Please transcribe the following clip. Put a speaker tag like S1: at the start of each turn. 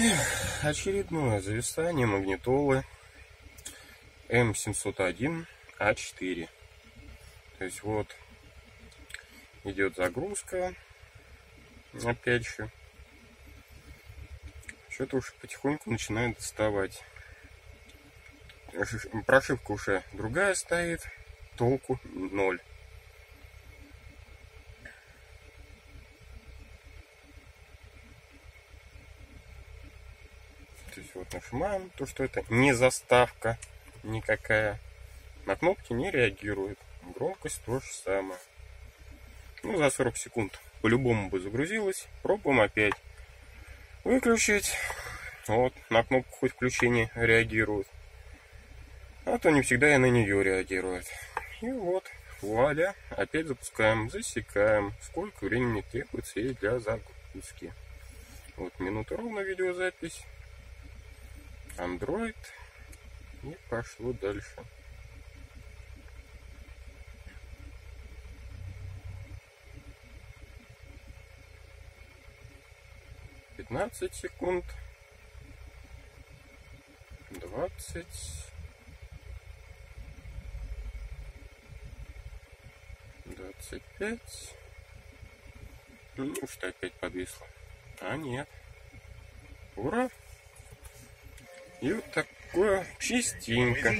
S1: Эх, очередное зависание магнитолы М701А4. То есть вот идет загрузка. Опять же. Что-то уже потихоньку начинает доставать. Прошивка уже другая стоит. Толку ноль. То есть вот нажимаем, то что это не заставка никакая. На кнопки не реагирует. Громкость то же самое. Ну, за 40 секунд по-любому бы загрузилась. Пробуем опять. Выключить. Вот, на кнопку хоть включение реагирует. А то не всегда и на нее реагирует. И вот, вуаля, опять запускаем, засекаем, сколько времени требуется ей для загрузки. Вот минута ровно видеозапись. Android. И пошло дальше. Пятнадцать секунд. Двадцать. Двадцать пять. Ну, что опять подвисло. А нет. Ура! И вот такое чистенько.